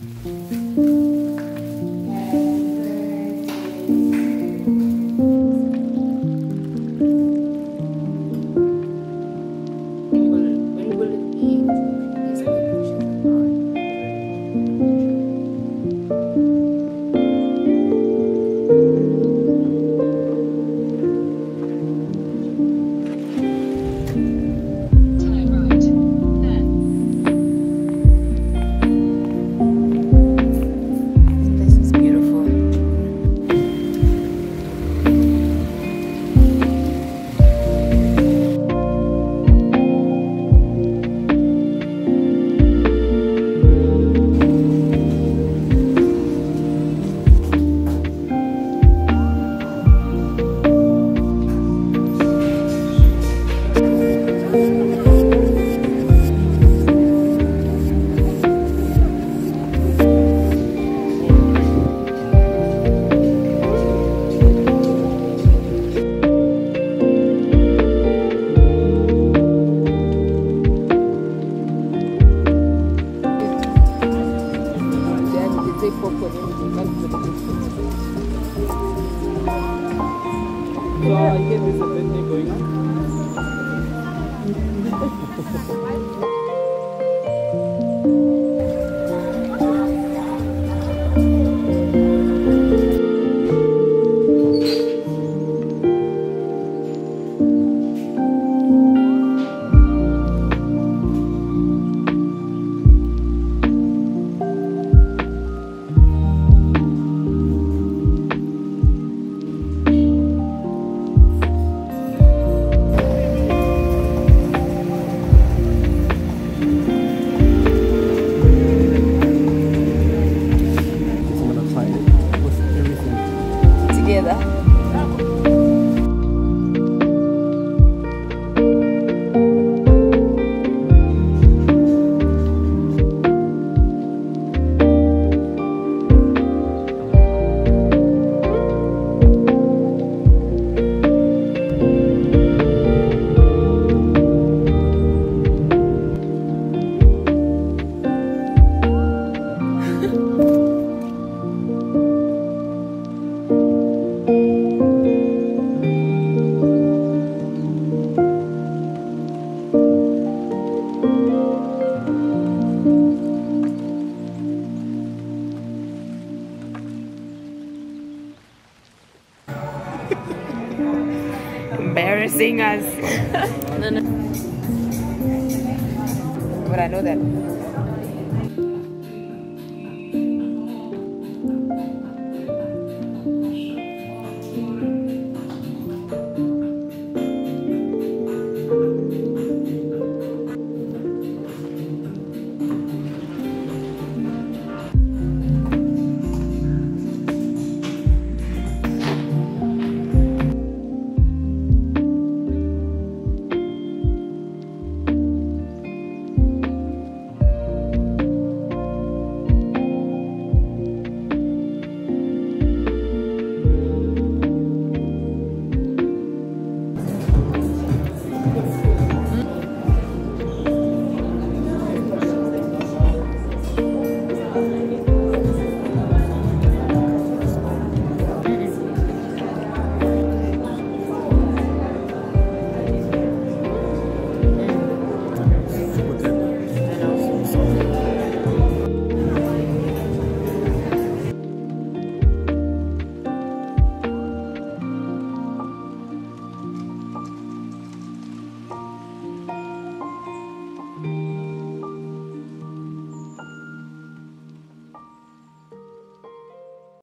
When So I guess there's a birthday going on. embarrassing us. no, no. But I know that Yes.